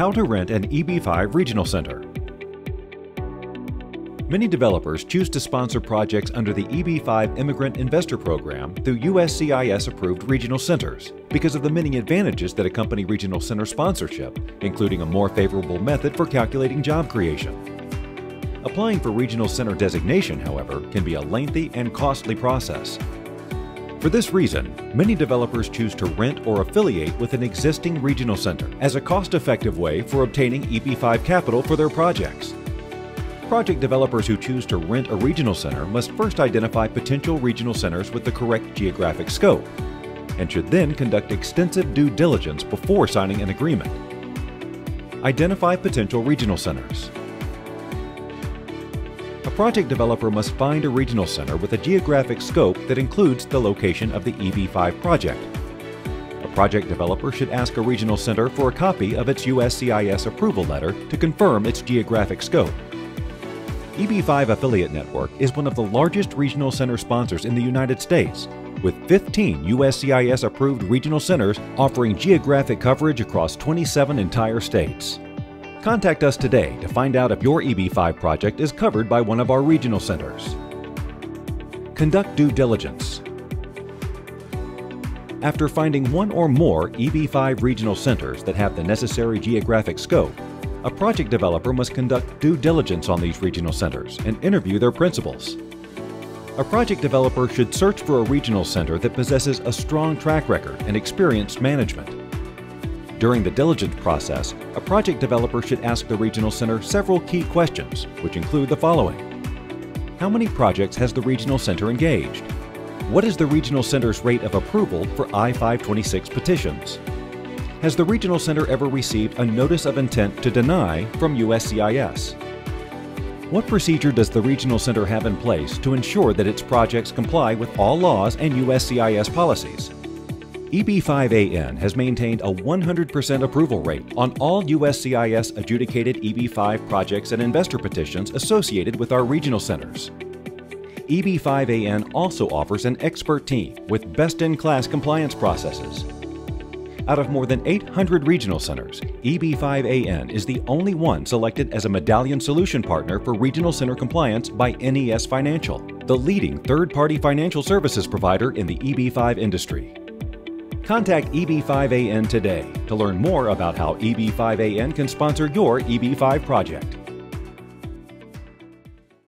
How to rent an EB5 regional center. Many developers choose to sponsor projects under the EB5 Immigrant Investor Program through USCIS approved regional centers because of the many advantages that accompany regional center sponsorship, including a more favorable method for calculating job creation. Applying for regional center designation, however, can be a lengthy and costly process. For this reason, many developers choose to rent or affiliate with an existing regional center as a cost-effective way for obtaining EB5 capital for their projects. Project developers who choose to rent a regional center must first identify potential regional centers with the correct geographic scope and should then conduct extensive due diligence before signing an agreement. Identify potential regional centers. A project developer must find a regional center with a geographic scope that includes the location of the EB5 project. A project developer should ask a regional center for a copy of its USCIS approval letter to confirm its geographic scope. EB5 Affiliate Network is one of the largest regional center sponsors in the United States, with 15 USCIS approved regional centers offering geographic coverage across 27 entire states. Contact us today to find out if your EB5 project is covered by one of our regional centers. Conduct due diligence. After finding one or more EB5 regional centers that have the necessary geographic scope, a project developer must conduct due diligence on these regional centers and interview their principals. A project developer should search for a regional center that possesses a strong track record and experienced management. During the diligence process, a project developer should ask the regional center several key questions, which include the following. How many projects has the regional center engaged? What is the regional center's rate of approval for I-526 petitions? Has the Regional Center ever received a Notice of Intent to Deny from USCIS? What procedure does the Regional Center have in place to ensure that its projects comply with all laws and USCIS policies? EB5AN has maintained a 100% approval rate on all USCIS adjudicated EB5 projects and investor petitions associated with our regional centers. EB5AN also offers an expert team with best-in-class compliance processes out of more than 800 regional centers, EB5AN is the only one selected as a Medallion Solution Partner for Regional Center Compliance by NES Financial, the leading third-party financial services provider in the EB5 industry. Contact EB5AN today to learn more about how EB5AN can sponsor your EB5 project.